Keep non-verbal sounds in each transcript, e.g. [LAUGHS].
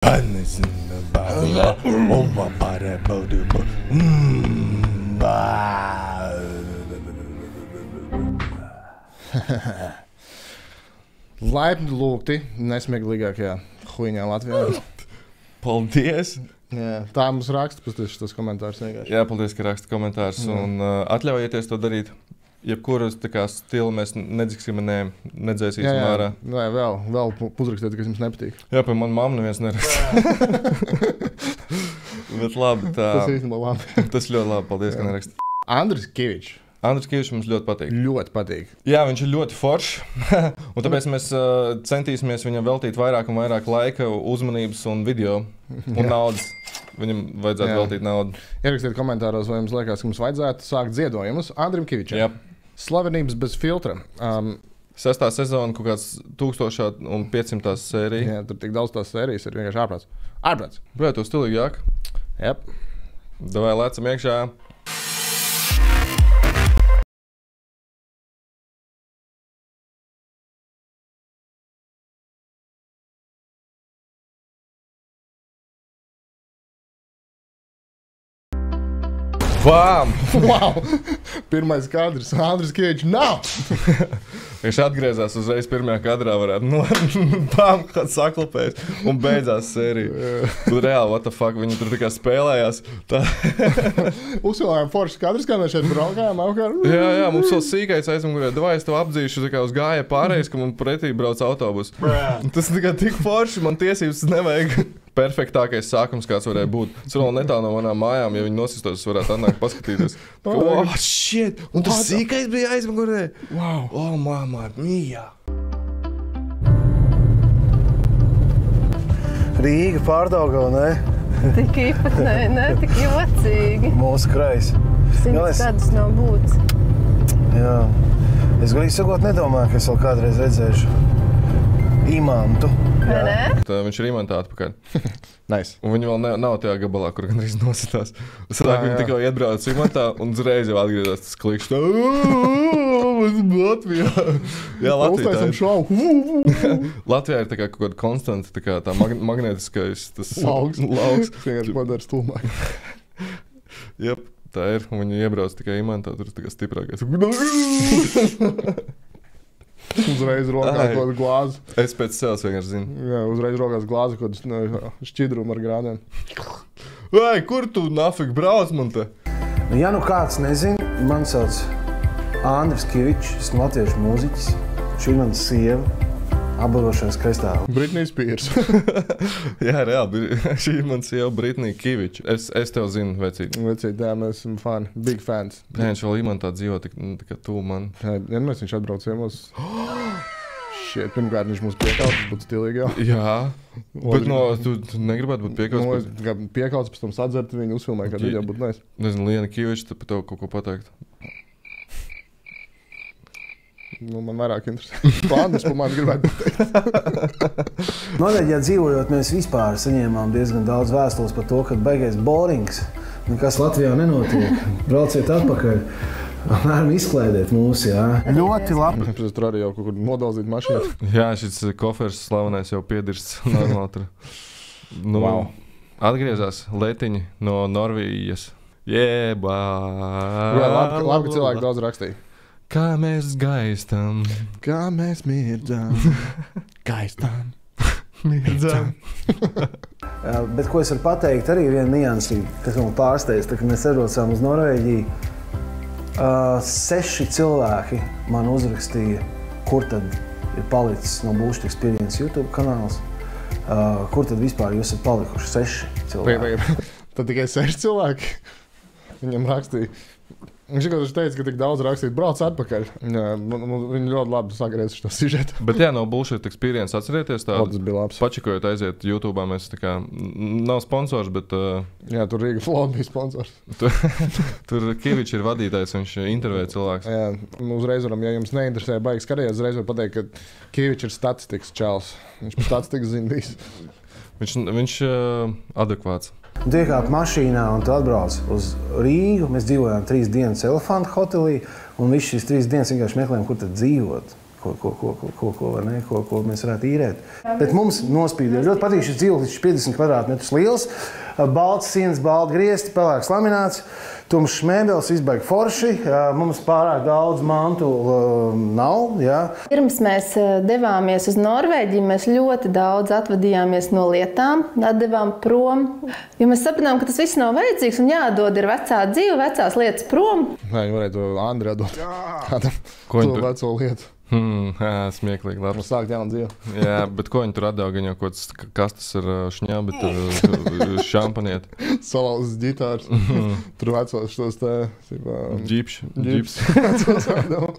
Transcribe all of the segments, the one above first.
[LAUGHS] Laipni lūgti nesmieklīgākajā huīņā Latvijā. [LAUGHS] Paldies! Jā, tā mums raksta tas komentārs. Vienkārši. Jā, paldies, ka raksta komentārus. Un uh, atļaujieties to darīt. Jebkuru stilu mēs nedziksim, ne, nedzēsīsim Jā, jā. ārā. Nē, vēl, vēl uzrakstiet, kas jums nepatīk. Jā, pie manas mammas neviens neraksta. [LAUGHS] Bet labi, tā. Tas īstenībā labi. [LAUGHS] Tas ļoti labi. Paldies, ka neraksta. Andris Kavičs Andris Kīvs mums ļoti patīk. ļoti patīk. Jā, viņš ir ļoti foršs. [LAUGHS] un tāpēc mēs uh, centīsimies viņam veltīt vairāk un vairāk laika, uzmanības un video un naudas. Viņam vajadzētu Jā. veltīt naudu. Ierakstiet komentāros, vai jums liekas, ka mums vajadzētu sākt ziedojumus Andrim Kavičam. Jā. Slavenības bez filtra. Um, Sestā sezona, kaut kāds 1500 sērija. jā, tur tik daudz tās sērijas ir vienkārši ārprāts. Ārprāts. Vai tu stilīgi jāk? Yep. Vai lecam iekšā? Bām! [LAUGHS] Wow! Pirmais kadrs. Andris Kavičs nav! [LAUGHS] Viņš atgriezās uzreiz pirmajā kadrā, varētu nopām, [LAUGHS] kad saklapējis un beidzās sērija. Tur reāli, what the fuck, viņi tur tikai spēlējās. Uzvilājām foršas kadrus, kā mēs šeit braukājām. jā, jā, mums vēl sīkais aizmugurē, vai es to apdzīšu, kā uz gāja pārējais, ka man pretī brauc autobus. Tas tikai tik forši, man tiesības nevajag. Perfektākais sākums, kāds varēja būt. Tas vēl netālu no manām mājām, ja viņi nosistos, varētu atnākt paskatīties. [LAUGHS] Ka, oh, shit! Un tas sīkais bija aizmugurē! Wow! Oh, mamma mia! Rīga pārdaugā, ne? [LAUGHS] Tik īpatnē, ne tik jocīgi. Mūsu krājs. Simts gadus nav būtis. Jā. Es godīgi sakot, nedomāju, ka es vēl kādreiz redzēšu imantu. Tā viņš ir imantā atpakaļ. [LAUGHS] Nice. Un viņi vēl ne, nav tajā gabalā, kur gandrīz nositās. Ka viņi tikko iebrauc imantā un uzreiz jau atgriezās tas klikšķis. Latvijā. [LAUGHS] Jā, Latvijā. ir. šovu. [LAUGHS] Latvijā ir tā kā kaut kāda konstanta, tā kā tā mag magnētiskais tas Lauks. lauks. Tas vienkārši padara stulbāk. Jep, tā ir. Viņi iebrauc tikai imantā, tur ir tā kā stiprākais. [LAUGHS] Uzreiz rokā kaut kādu glāzi. Es pēc sevis vienkārši zinu. Jā, uzreiz rokās glāzi kaut kādu šķidrumu ar grādiem. Vai, kur tu nafik brauc man te? Ja nu kāds nezina, man sauc Andris Kavičs, esmu latviešu mūziķis. Šī ir mana sieva, apbalvošana skaistā. Britnija Spears. [LAUGHS] Jā, reāli. [LAUGHS] Šī ir mans sieva Britnija Kiviča. Es, es tev zinu, vecīt. Vecīt, jā, mēs esam fani. Big fans. Jā, viņš vēl imantā dzīvo, tik, nu, tā kā tu man. Jā, ja mēs viņš atbrauc ciemos. [GASPS] Šeit, pirmkārt, viņš mums piekāpjas, tas būtu stilīgi. jau. Jā, bet no, tu, tu negribētu būt Nu, piekāpts. es kā piekāpjas, pēc tam sadzert, viņu uzfilmēja, kad video būtu nais. Nezinu, Liena Kiviča, tad par tevi kaut ko pateikt. Nu, man vairāk interesē. [LAUGHS] Plānis par mani gribētu pateikt. [LAUGHS] Norvēģijā dzīvojot, mēs vispār saņēmām diezgan daudz vēstules par to, ka beigās borings. Nekas Latvijā nenotiek. [LAUGHS] Brauciet atpakaļ. Apmēram izklaidiet mūs, jā. Ļoti labi. Es tur arī jau kaut kur nodalzīju mašīnu. Jā, šis kofers slavenais jau piedirsts. Nu, Wow. Atgriezās Letiņi no Norvēģijas. Jēbā! Jā, labi, labi, ka cilvēki daudz rakstīja. Kā mēs gaistam, Kā mēs mirdzam, [LAUGHS] gaistām. mirdzam. [LAUGHS] Jā, Bet ko es varu pateikt, arī viena nianse, kas man pārsteidz, tad, kad mēs aizbraucām uz Norvēģiju. Uh, seši cilvēki man uzrakstīja, kur tad ir palicis no Buļbuļsaktas experience YouTube kanāls. Uh, kur tad vispār jūs esat palikuši? Seši Vai, cilvēki. vai, tad tikai seši cilvēki viņam rakstīja. Viņš tikai teica, ka tik daudz rakstīja, brauc atpakaļ. Viņi ļoti labi sagriezt šo sižetu. Bet jā, no bullshit experience atcerieties Tā, tādu. bija labs. Pačikojot aiziet YouTube, mēs tā kā nav sponsors, bet uh, Jā, tur Rīga Flow bija sponsors. [LAUGHS] tur Kivičs ir vadītājs, viņš intervē cilvēks. Jā, uzreiz varam, ja jums neinteresē, baigs skatīties, uzreiz var pateikt, ka Kīvičs ir statistikas čels. Viņš par statistikas zina visu. Viņš, viņš uh, adekvāts. Tie kā mašīnā un tu atbrauc uz Rīgu. Mēs dzīvojām trīs dienas elefantu hotelī. Un viss šīs trīs dienas vienkārši meklējām, kur tad dzīvot. Ko, ko, ko, ko, ko, ko, vai ne, ko, ko mēs varētu īrēt. Bet mums nospīdēja ļoti patīk šis dzīvoklis, viņš ir 50 kvadrātmetrus liels, balts sienas, balts griezti, pelēks laminēts. Tumšs mēbeles, izbaigts forši. Jā, Mums pārāk daudz mantu nav. Jā. Pirms mēs devāmies uz Norvēģiju, mēs ļoti daudz atvadījāmies no lietām, atdevām prom. Jo mēs sapratām, ka tas viss nav vajadzīgs un jādod ir vecā dzīve, vecās lietas prom. Nē, viņi varētu Andrei dot kādam Ko viņi to veco lietu. Hmm, [LAUGHS] smieklīgi. Labi. Mums sākt jaunu dzīvi. [LAUGHS] Jā, bet ko viņi tur atdeva? Jau kaut kas, kas tas ir šņābi, tur [LAUGHS] šampaniet. Salauzis ģitārs. Tur vecos šos te. Džips. Atdeva.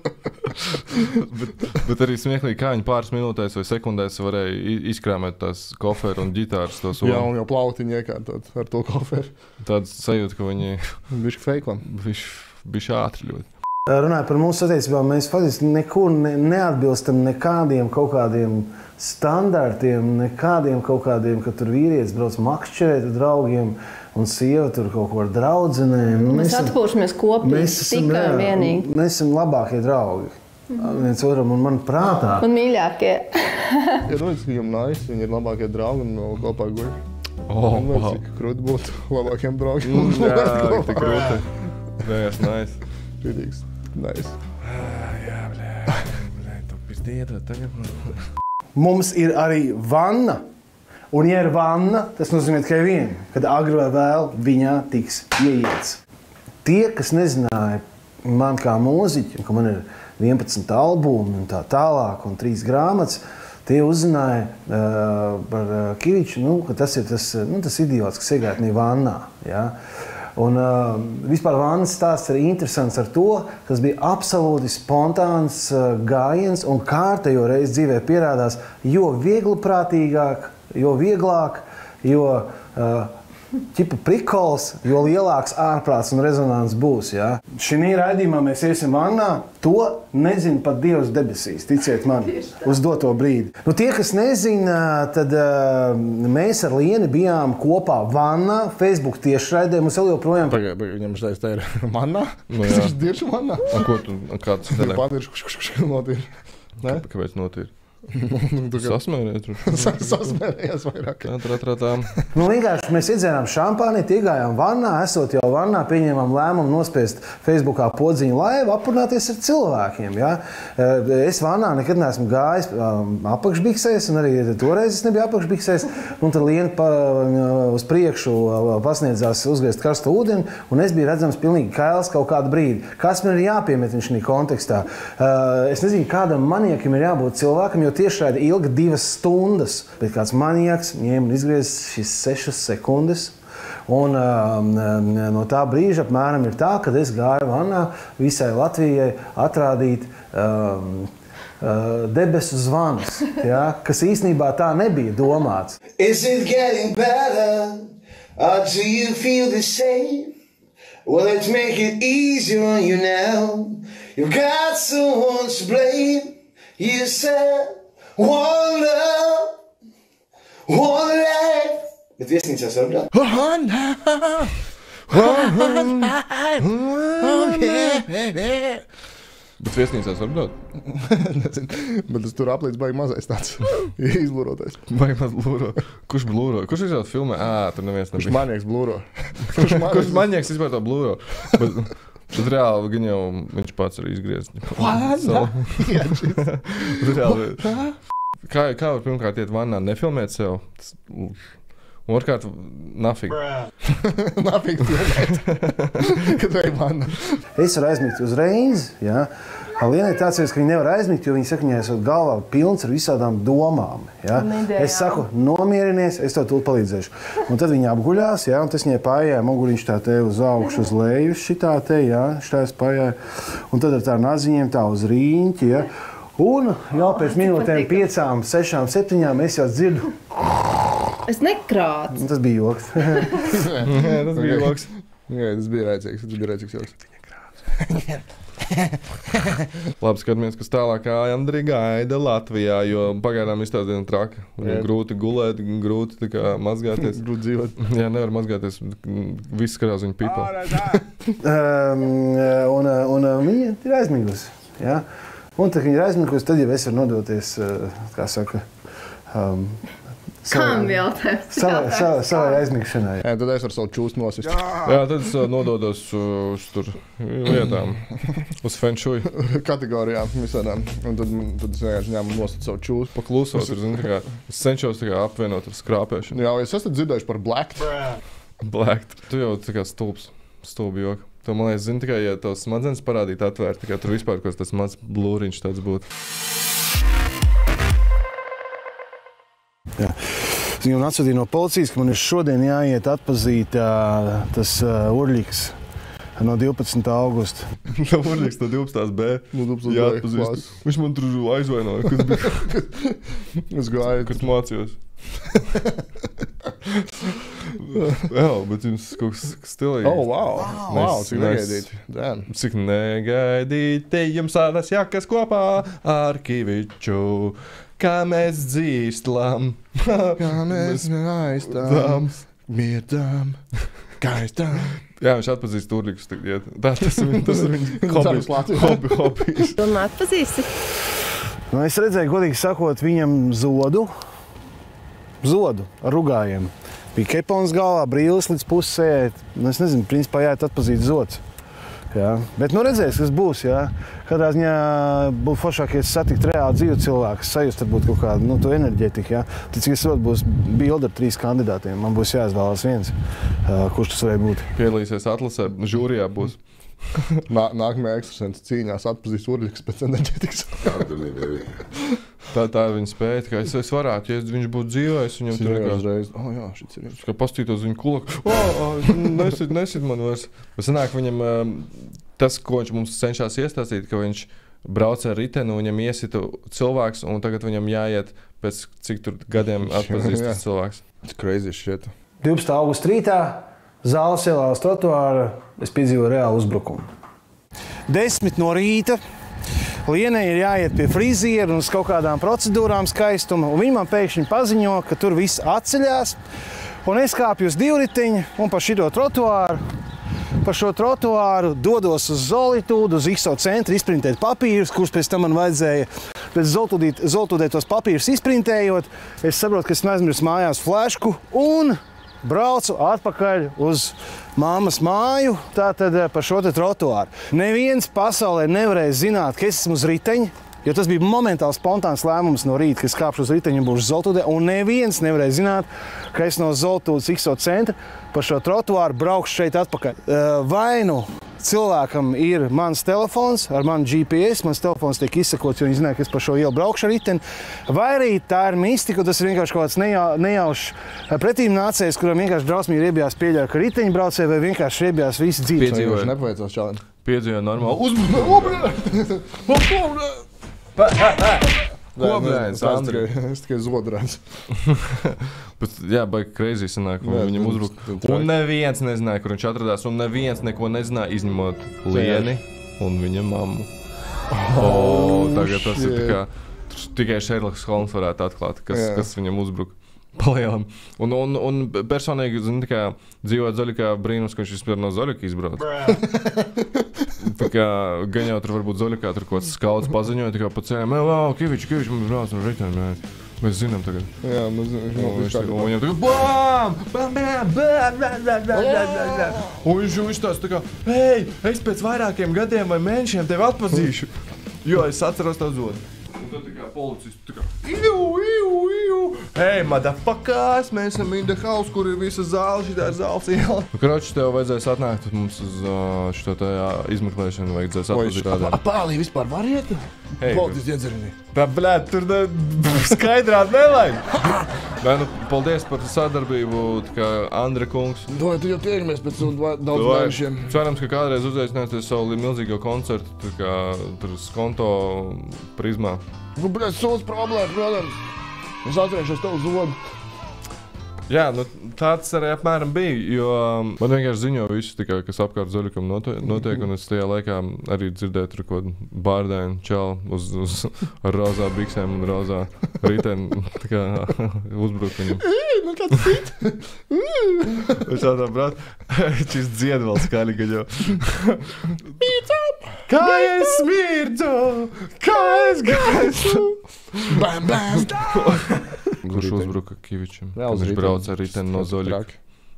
bet, bet arī smieklīgi, kā viņi pāris minūtēs vai sekundēs varēja izkrāmēt tās koferu un ģitāras. Jā, un jau plautiņi iekārtot ar to koferu. Tāds sajūta, ka viņi fake one. bija ātri ļoti. Runājot par mūsu attiecībām, mēs faktiski nekur ne, neatbilstam nekādiem kaut kādiem standartiem, nekādiem kaut kādiem, ka tur vīrietis brauc makšķerēt ar draugiem un sieva tur kaut ko ar draudzenēm. Nu, Mēs esam- atpūšamies kopā mēs esam, tikai jā, un vienīgi. mēs esam labākie draugi. Viens otram un man prātā. Un mīļākie. [LAUGHS] Ja domājat, ka viņam nājas, viņi ir labākie draugi un vēl kopā guļ. Oh, Un vēl wow. cik krūti būt labākiem draugiem. Mm, Jā, tik grūti. Jā, tas nice. Rīdīgs. Nice. Jā, blē, blē, tu pizdiedot tagad. Mums ir arī vanna. Un, ja ir vanna, tas nozīmē tikai vienu, kad agri vai vēl viņā tiks ieiets. Tie, kas nezināja man kā mūziķi, ka man ir 11 albumi un tā tālāk, un 3 grāmatas, tie uzzināja uh, par uh, Kaviču, nu, ka tas ir tas, uh, nu, tas idiots, kas iegāja vannā. Ja? Un, uh, vispār Vānas stāsts ir interesants ar to, tas bija absolūti spontāns uh, gājiens un kārtējo reizi dzīvē pierādās, jo viegliprātīgāk, jo vieglāk, jo uh, ķipa prikols, jo lielāks ārprāts un rezonants būs. Ja? Šī raidījumā mēs iesim vannā. To nezina pat Dievs debesīs, ticiet man, uz doto brīdi. Nu, tie, kas nezina, tad uh, mēs ar Lienu bijām kopā vannā, Facebook tiešraidē. Mums vēl joprojām pagaid, viņam šeit ir [LAUGHS] manā. Nu, jā. Viņš dirž manā. A, ko tu, a, kāds Tur ir padirž, notīr. Ne? Kāpēc notīri? Nu, Sasmērēt. tur. [LAUGHS] sasmērējies vairāk. Tā, tā, tā, tā. Nu, vienkārši mēs iedzērām šampāni, iegājām vannā, esot jau vannā, pieņēmām lēmumu nospiest Facebookā podziņu laivu, aprunāties ar cilvēkiem. Ja? Eh, Es vannā nekad neesmu gājis um, apakšbiksēs, un arī toreiz es nebiju apakšbiksēs. Un tad Liena pa, uz priekšu uh, pasniedzās uzgriezt karstu ūdeni, un es biju redzams pilnīgi kails kaut kādu brīdi. Kas man ir jāpiemet šajā kontekstā? Uh, Es nezinu, kādam maniekam ir jābūt cilvēkam, jo tiešraidi ilga divas stundas. Bet kāds manieks ņēma un izgrieza šīs sešas sekundes. Un, um, no tā brīža apmēram ir tā, ka es gāju vanā visai Latvijai atrādīt um, uh, debesu zvanus, ja, kas īstenībā tā nebija domāts. Is it getting better? Or do you feel the same? Well, let's make it easier on you now. You've got someone to blame. You said one love, one life. Bet viesnīcās var braukt. Bet viesnīcās var braukt. Nezinu, bet tas tur aplīdz baigi mazais tāds [LAUGHS] izlūrotais. Vai maz blūro? Kurš blūro? Kurš izrāda filmē? Ā, tur neviens Kurš nebija. manieks blūro? [LAUGHS] Kurš Kurš manieks vispār to blūro? Bet, bet reāli gan jau viņš pats arī izgriezts. [LAUGHS] [LAUGHS] Reāli. Kā, kā var pirmkārt iet vannā, nefilmēt sev? Tas- Otrkārt, nafīgi. [LAUGHS] Nafīgi filmēt. Kad vajag manā. Es varu aizmigt uzreiz. Ja? Lienai tāds ir, ka viņi nevar aizmigt, jo viņi saka, ka viņai galvā ir pilns ar visādām domām. Ja? Un idejām. Es saku, nomierinies, es tev tūlīt palīdzēšu. Un tad viņi apguļās, ja? un tas viņai pājāja muguriņš tā te uz augšu, uz leju, šitā te, ja? šitās pājāja. Un tad ar tā naziņiem tā uz rīņķi. Ja? Un jau pēc minūtēm, piecām, sešām, septiņām es jau dzirdu, Es nekrātu. [LAUGHS] [LAUGHS] tas bija joks. Jā, tas bija loks. Jā, tas bija rēcīgs. Tas bija rēcīgs joks. [LAUGHS] [LAUGHS] Labi, skatāmies, kas tālāk Andrija gaida Latvijā, jo pagaidām izstāsta diezgan traki. Viņam Jā. grūti gulēt, grūti tā mazgāties. [LAUGHS] Grūti dzīvot. Jā, nevar mazgāties. Viss skatās viņa pīpā. Um, [LAUGHS] un, un viņa ir aizmigusi. Ja? Un tad, kad viņi ir aizmigusi, tad jau es varu nodoties, kā saka, um, Kam jautājums? savai, savai, savai aizmigšanai. Jā, tad es varu savu čūsku nosist. Jā, tad es uh, nododos uh, uz tur lietām, [LAUGHS] uz fenšuju. [LAUGHS] Kategorijām visādām. Un tad, tad es vienkārši ņēmu nost savu čūsku. Paklusot, tur, zini, tā kā, es cenšos kā apvienot ar skrāpēšanu. Jā, es esmu dzirdējis par Black. Black. Tu jau tā kā stulbs, stulbi joki. Tu man liekas, zini tikai, ja tavs smadzenes parādītu atvērt, kā tur vispār kaut kas tas mazs blūriņš tāds būtu. Viņi man atsūtīja no policijas, ka man ir šodien jāiet atpazīt uh, tas uh, urļīgs no 12. augusta. Urļiks [LAUGHS] no 12. B. Nu, tu Jā, Jā, atpazīst. Viņš man tur aizvainoja, kad, bija, [LAUGHS] Es gāju. kad mācījos. [LAUGHS] Jā, bet jums kaut kas stilīgs. Oh, wow! wow cik Mēs- negaidīti. Cik negaidīti jums tādas jakas kopā ar Kaviču, kā mēs dzīstam. [LAUGHS] Kā mēs aizstām, mirdām, gaistām. Jā, viņš atpazīst turīgus. Tā tas ir viņa- tas ir viņa hobijs. Hobi, hobijs. Tu man atpazīsti? Nu, es redzēju, godīgi sakot, viņam zodu, zodu ar rugājiem. Bija kepons galvā, brīlis līdz pusē. Nu, es nezinu, principā jāiet atpazīt zods. Jā. Bet, nu, redzēs, kas būs. Jā. Katrā ziņā būtu foršāk, ja es satiktu reāli dzīvu cilvēku, sajust varbūt kaut kādu nu, to enerģētiku. Tad, cik es saprotu, būs bilde ar trīs kandidātiem. Man būs jāizvēlas viens, kurš tas varētu būt. Piedalīsies atlasē, žūrijā būs. [LAUGHS] Nā, nākamajā ekstrasens cīņās atpazīs urļus pēc enerģētikas. Tā, tā ir viņa spēja. ka Es, es varētu, ja viņš būtu dzīvojis, viņam tur vienkārši. uzreiz. O, jā, šis ir. Kā pastītos uz viņu kulaku. Oh, nesit, nesit man vairs. Bet sanāk, viņam tas, ko viņš mums cenšas iestāstīt, ka viņš brauc ar riteni, un viņam iesita cilvēks, un tagad viņam jāiet pēc cik tur gadiem atpazīst [LAUGHS] Jā. tas cilvēks. Tas crazy shit. 12. augusta rītā zāles ielā uz trotuāra es piedzīvoju reālu uzbrukumu. Desmit no rīta. Lienai ir jāiet pie friziera un uz kaut kādām procedūrām skaistuma. un Viņa man pēkšņi paziņo, ka tur viss atceļās. Un es kāpju uz divriteņa un pa šo trotuāru. Pa šo trotuāru dodos uz Zolītūdu, uz ISO centru, izprintēt papīrus, kurus pēc tam man vajadzēja. Pēc Zolītūdē tos papīrus izprintējot, es saprotu, ka es aizmirsu mājās flešku un braucu atpakaļ uz māmas māju, tātad eh, pa šo trotuāru. Neviens pasaulē nevarēja zināt, ka es esmu uz riteņa. Jo tas bija momentāli spontāns lēmums no rīta, ka es kāpšu uz riteņa un būšu Zeltūdē. Un neviens nevarēja zināt, ka es no Zeltūdas IKSO centra pa šo trotuāru braukšu šeit atpakaļ. Eh, Vai nu cilvēkam ir mans telefons ar manu GPS, mans telefons tiek izsakots, jo viņi zina, ka es pa šo ielu braukšu ar riteni. Vai arī tā ir mistika, tas ir vienkārši kaut kāds nejau, nejaušs eh, pretīm nācējs, kuram vienkārši drausmīgi riebjās pieļauj, ka riteņbraucēji vai vienkārši riebjās visi dzīves. Piedzīvoju. Viņš nepaveicās čāli. Piedzīvoju normāli. Ko Andri? Es tikai [LAUGHS] zodrēns. [LAUGHS] Bet, jā, baigi crazy sanāk, Jā, viņam uzbruka. Un neviens nezināja, kur viņš atradās, un neviens neko nezināja, izņemot Lieni un viņa mammu. Oh, tagad tas ir tikai Šerloks Holmes varētu atklāt, kas, kas viņam uzbruka. Palielam. Un, un, un personīgi, zinu, kā dzīvot zaļā brīnums, ka viņš vispār no zaļā izbrauc. Tā kā gan jau tur varbūt zaļā tur kaut kāds skauts paziņoja, tā kā pa ceļam, wow, Kivičs, Kivičs mums brauc no rītdienas. Mēs zinām tagad. Jā, mēs zinām, viņš tā- un viņam kā bam! Bam, bam, bam, bam, bam, bam, bam, bam. Un viņš viņš tāds tā kā, hei, es pēc vairākiem gadiem vai mēnešiem tevi atpazīšu. Jo es atceros tavu zodu. Tad tā kā policists tā kā, iu, iu, iu. Hei, motherfuckers, mēs esam in the house, kur ir visa zāle, šī ir zāles iela. [LAUGHS] Kročs, tev vajadzēs atnākt mums uz uh, šo tā jā, izmeklēšanu, vajadzēs atpazīt tādā. Apālī vispār var iet? Hei, Policijas iedzerinī. Tā, blēd, tur ne, [LAUGHS] skaidrāt nevajag. [LAUGHS] Nē, nu, paldies par sadarbību, Andra kungs. Dod, tu jau tiekamies pēc daudz mēnešiem. Cerams, ka kādreiz uzaicināsiet savu milzīgo koncertu, tā kā tur skonto prizmā. Nu, blēd, sūdz problēma, protams. Es atcerēšos tev zodu. Jā, nu, tāds arī apmēram bija. Jo um, man vienkārši ziņo visu, tikai, kas apkārt zaļukam notiek. Un es tajā laikā arī dzirdēju, tur kaut kādu bārdēnu čālu uz, uz ar rozā biksēm un rozā riteni. tā kā [LAUGHS] Uzbruk viņam. Nu, kāds cits. Viņš tādā brāl, šis dzied vēl skaļi, ka jau. Kā es smirdzu, kā es gaisu. Bam, bam. [LAUGHS] Kurš uzbruka Kavičam? Jā, Viņš riteni. brauc ar riteni no zoļa.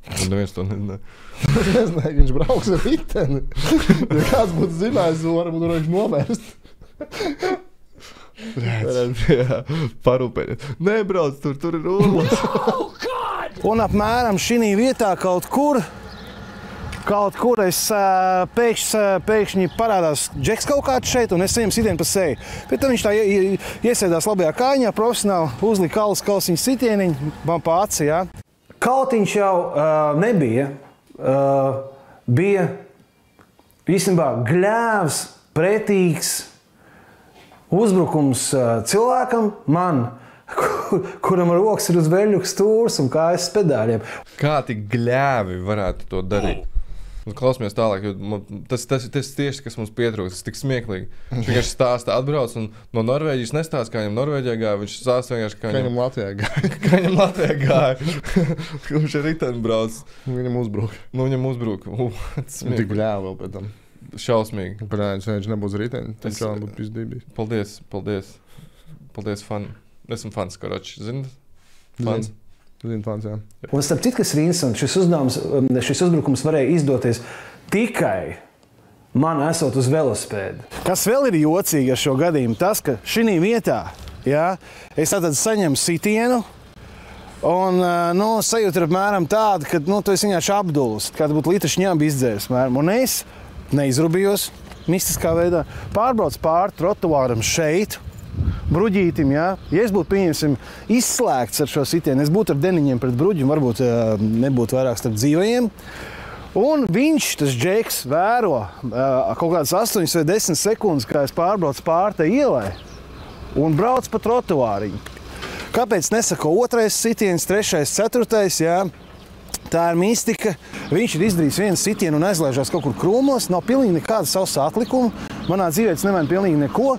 Un neviens to nezināja. Es nezināju, viņš brauks ar riteni. Ja kāds būtu zinājis, varam tur viņš novērst. Parūpējies. Nebrauc tur, tur ir runa. Un apmēram šī vietā kaut kur. Kaut kur es ā, pēkšņi, parādās džeks kaut kāds šeit, un es viņam sitienu pa seju. Bet tad viņš tā ie- ie- iesēdās labajā kājiņā, profesionāli uzlika kalas kausiņu sitieniņu man pa acī. Ja? Kautiņš jau uh, nebija. Uh, bija īstenībā gļēvs, pretīgs uzbrukums cilvēkam, man, [LAUGHS] kur, kuram rokas ir uz veļu stūres un kājas pedāļiem. Kā tik gļēvi varētu to darīt? Nu, Klausamies tālāk, jo tas, tas, tas tieši kas mums pietrūkst. Tas tik smieklīgi. Viņš [LAUGHS] vienkārši stāsta, atbrauc un no Norvēģijas nestāsta, kā viņam Norvēģijā gāja. Viņš stāsta vienkārši, kā viņam, Latvijā gāja. [LAUGHS] kā viņam Latvijā [LAUGHS] gāja. Viņš ir riteni brauc. Viņam uzbruka. Nu, viņam uzbruka. Uh, tas Tik smieklīgi. ļāva vēl pēc tam. Šausmīgi. Protams, viņš nebūs riteni. Tam Es- čālam būtu pizdībis. Paldies, paldies. Paldies, fan. Esmu fans, Karoči. Zini? Fans. Zinu, fans, jā. Un starp citu, kas ir interesanti, šis, uzdevums, um, šis uzbrukums varēja izdoties tikai man esot uz velosipēda. Kas vēl ir jocīgi ar šo gadījumu? Tas, ka šī vietā jā, es tātad saņemu sitienu. Un ā, nu, sajūta ir apmēram tāda, ka nu, tu esi vienkārši apdulis. Kā būtu litrs ņēma izdzēris. Un es neizrubījos mistiskā veidā. Pārbraucu pāri trotuāram šeit. Bruģītim, jā. ja es būtu pieņemsim, izslēgts ar šo sitienu, es būtu ar deniņiem pret bruģi, varbūt nebūtu vairāk starp dzīvajiem. Un viņš, tas džeks, vēro kaut kādas 8 vai 10 sekundes, kā es pārbraucu pāri tai ielai un braucu pa trotuāriņu. Kāpēc nesaka otrais sitiens, trešais, ceturtais? Jā? Tā ir mistika. Viņš ir izdarījis vienu sitienu un aizlaižās kaut kur krūmos. Nav pilnīgi nekāda savs atlikuma. Manā dzīvē tas nemaina pilnīgi neko.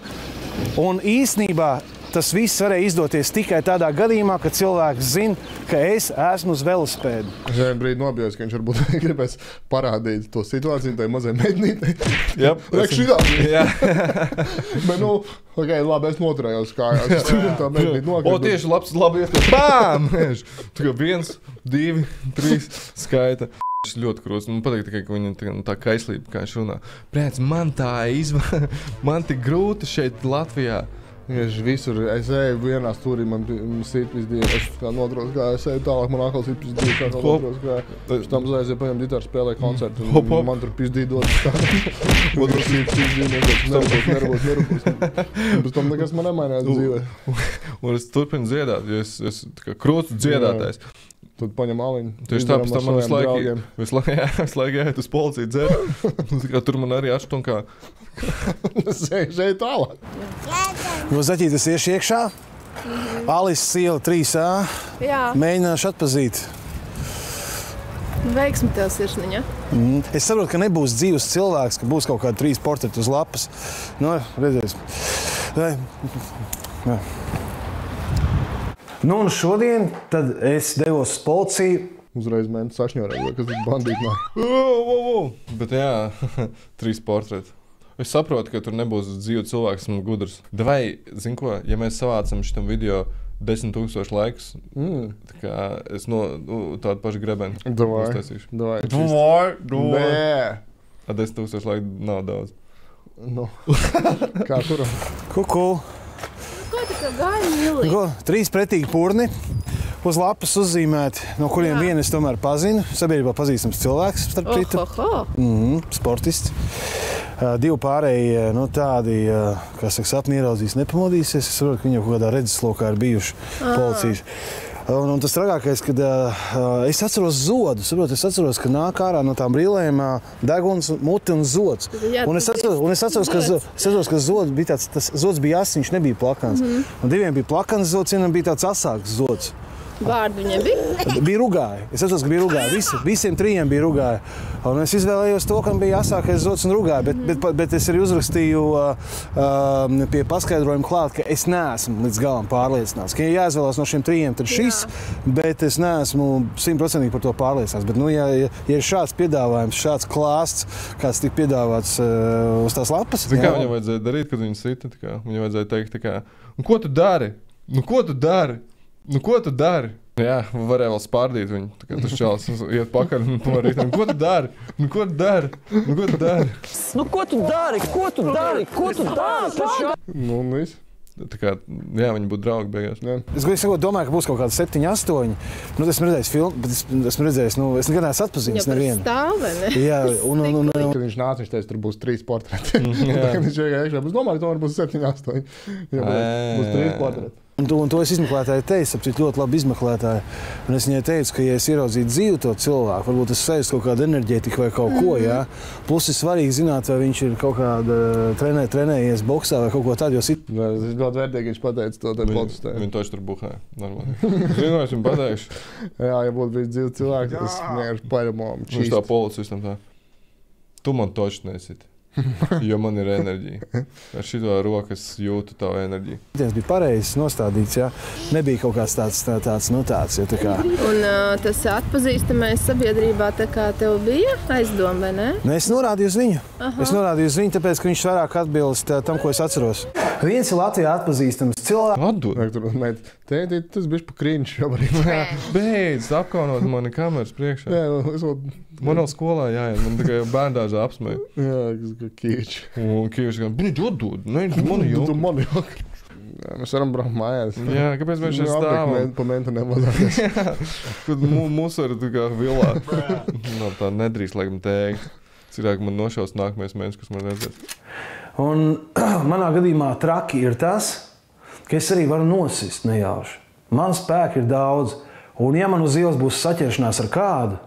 Un īsnībā tas viss varēja izdoties tikai tādā gadījumā, kad cilvēks zina, ka es esmu uz velosipēda. Es vienā brīdī nobijos, ka viņš varbūt [LAUGHS] gribēs parādīt to situāciju tai mazai meitnītei. Jā, [LAUGHS] šitā. [LAUGHS] Jā, Bet, nu, ok, labi, es noturējos kājās. Tur tā meitnīte o, nokrita. tieši labs, labi. Bām! Kā viens, divi, trīs skaita. Tas ļoti krūtis. Man patīk, tikai, ka viņa tā, nu, tā kaislība, kā viņš runā. Prēc, man tā izvēle, [LAUGHS] man tik grūti šeit Latvijā. Viņš visur, es eju vienā stūrī, man sīk pizdīja. Es kā nodros gāju, es eju tālāk, man atkal sīk pizdīja, kā nodros gāju. Pēc tam aizēju paņem ģitāru spēlē koncertu. un Hop, hop. Man tur pizdīja dod tā. [LAUGHS] Man tur sīk pizdīja, nervos, nervos, nervos. Un Pēc tam nekas man nemainījās dzīvē. Un es turpinu dziedāt, jo es esmu krūtis dziedātājs. Tad paņem aliņu. Tieši tāpēc tam man visu laiku, [LAUGHS] visu laiku, jā, visu laiku jāiet uz policiju dzert. [LAUGHS] Tur man arī atštunkā. Es [LAUGHS] eju šeit tālāk. No zaķītes iešu iekšā. Alises iela 3A. Jā, Mēģināšu atpazīt. veiksmi tev sirsniņa. Mm. Es saprotu, ka nebūs dzīves cilvēks, ka būs kaut kādi trīs portreti uz lapas. Nu, redzēsim. Vai- Jā. Nu, un šodien tad es devos uz policiju. Uzreiz mēģināju sašņorēt, kas ir bandīti. Oh, oh, oh. Bet jā, [LAUGHS] trīs portreti. Es saprotu, ka tur nebūs dzīves cilvēks un gudrs. Vai, zinu, ko, ja mēs savācam šitam video desmit tūkstošu laikus, Mm. tā kā es no nu, tādu pašu grebenu Davai. uztaisīšu. Davai. Davai, davai. Nē. A, Desmit tūkstoši laiku nav daudz. Nu. [LAUGHS] Kā tur? Kuku. Ko tu tā gāji, Mili? Ko? Trīs pretīgi purni. Uz lapas uzzīmēti, no kuriem Jā. vienu es tomēr pazinu. Sabiedrībā pazīstams cilvēks, starp citu, mm -hmm, sportists. Uh, divi pārējie, nu, tādi, uh, kas saka, sapni ieraudzīs, nepamodīsies. Es saprotu, ka viņi jau kādā redzeslokā ir bijuši policijas. Un, un tas trakākais, kad uh, es atceros zodu, saprotu, es atceros, ka nāk ārā no tām brīvlēm uh, deguns, muti un zods. Jā, Un es atceros, un es atceros ka, es atceros, ka zods bija tāds, tas zods bija asins, nebija plakans. Mm -hmm. Un diviem bija plakans zods, vienam bija tāds asāks zods. Vārdu viņai bija. Bija rugāji. Es atceros, ka bija rugāji. Visi, visiem trijiem bija rugāji. Un es izvēlējos to, kam bija asākais zots un rugāji. Bet, bet, bet es arī uzrakstīju uh, uh, pie paskaidrojuma klāt, ka es neesmu līdz galam pārliecināts. Ka, ja jāizvēlās no šiem trijiem, tad šis, bet es neesmu simtprocentīgi par to pārliecināts. Bet, nu, ja, ja, ja ir šāds piedāvājums, šāds klāsts, kāds tika piedāvāts uh, uz tās lapas, Zini, kā viņam vajadzēja darīt, kad viņa sita? Viņam vajadzēja teikt, kā, "Un ko tu dari? Nu, ko tu dari? Nu, ko tu dari? Jā, varēja vēl spārdīt viņu. Tā kā tas čels iet pakaļ un to arī. Ko tu dari? Nu, ko tu dari? Nu, ko tu dari? Nu, ko tu dari? Ko tu dari? Ko tu dari? Nu, un viss. Tā kā, jā, viņi būtu draugi beigās. Jā. Es godīgi sakot, domāju, ka būs kaut kāda 7, 8. Nu, esmu redzējis filmu, bet es esmu redzējis, nu, es nekad neesmu atpazīstis nevienu. Stāv, ne? Jā, un, un, un, un, Kad viņš nāca, viņš teica, tur būs trīs portreti. [LAUGHS] Tagad viņš iegāja iekšā. Es domāju, ka tomēr būs septiņi, astoņi. Jā, būs- būs trīs portreti. Un, to, un to es izmeklētāju teicu, ap cik ļoti labi izmeklētāju. Un es viņai teicu, ka, ja es ieraudzītu dzīvu to cilvēku, varbūt es sajūtu kaut kādu enerģētiku vai kaut ko. Jā. Plus ir svarīgi zināt, vai viņš ir kaut kādā trenē, trenējies boxā vai kaut ko tādu. Jo sit- ir ļoti vērtīgi, viņš pateica to tad protestē. viņi toši tur buhāja. Normāli. [LAUGHS] Zinu, es viņam pateikšu. Jā, ja būtu bijis dzīves cilvēks, tas vienkārši paļamo. Viņš tā policistam tā. Tu man toši nesit. [LAUGHS] Jo man ir enerģija. Ar šito roku es jūtu tavu enerģiju. Tas bija pareizi nostādīts. Jā. Nebija kaut kāds tāds, tā, tāds, nu, tāds jo tā kā, Un uh, tas atpazīstamais sabiedrībā tā kā tev bija aizdoma, vai ne? nu, es norādīju uz viņu. Aha. Es norādīju uz viņu, tāpēc, ka viņš vairāk atbilst tam, ko es atceros. Viens ir Latvijā atpazīstams cilvēks. Atdod! Nē, tēti, tas bija pa krīņš šobrīd. Beidz apkaunot mani kameras priekšā. Jā, es vēl, Man vēl skolā jāiet, man tikai bērngāžā apsmēja. [LAUGHS] jā, kā kīči. Un Kīvs gan, viņi dod, dod, ne, man [LAUGHS] Tu jau. man jau. Jā, mēs varam braukt mājās. Jā, kāpēc mēs šeit stāvam? Pa mentu nemazāmies. [LAUGHS] Kad mūsu ir tā kā vilā. No, tā nedrīkst, laikam, teikt. Cilvēki man nošaus nākamais mēnesis, kas man redzēs. Un [CLEARS THROAT] manā gadījumā traki ir tas, ka es arī varu nosist nejauši. Man spēka ir daudz, un ja man uz ielas būs saķeršanās ar kādu,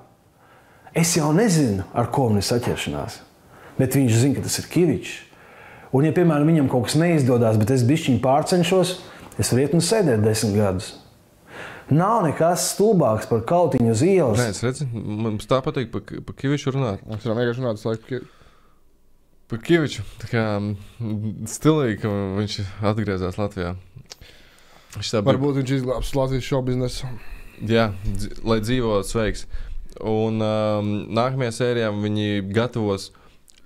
es jau nezinu, ar ko man ir saķeršanās. Bet viņš zina, ka tas ir Kavičs. Un, ja, piemēram, viņam kaut kas neizdodas, bet es bišķiņu pārcenšos, es varu iet un sēdēt desmit gadus. Nav nekas stulbāks par kautiņu uz ielas. Nē, es redzu, mums tā patīk par pa Kīviču runāt. Mēs varam vienkārši runāt, laikam, Par Kīviču. Tā kā stilīgi, ka viņš atgriezās Latvijā. Viņš tā bija. varbūt viņš izglābs Latvijas šo biznesu. Jā, lai dzīvo sveiks. Un um, nākamajā sērijā viņi gatavos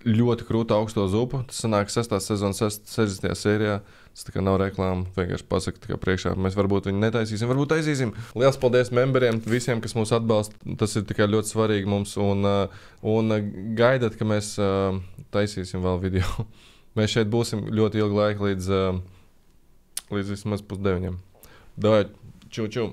ļoti krūtu augsto zupu. Tas sanāk 6. sezonas 60. sērijā. Tas tā kā nav reklāma. Vienkārši pasakot, ka priekšā mēs varbūt viņu netaisīsim, varbūt taisīsim. Lielas paldies memberiem, visiem, kas mūs atbalsta. Tas ir tikai ļoti svarīgi mums. Un, uh, un uh, gaidat, ka mēs uh, taisīsim vēl video. [LAUGHS] mēs šeit būsim ļoti ilgu laiku līdz, līdz vismaz pusdeviņiem. Dāvāj, čau, čau!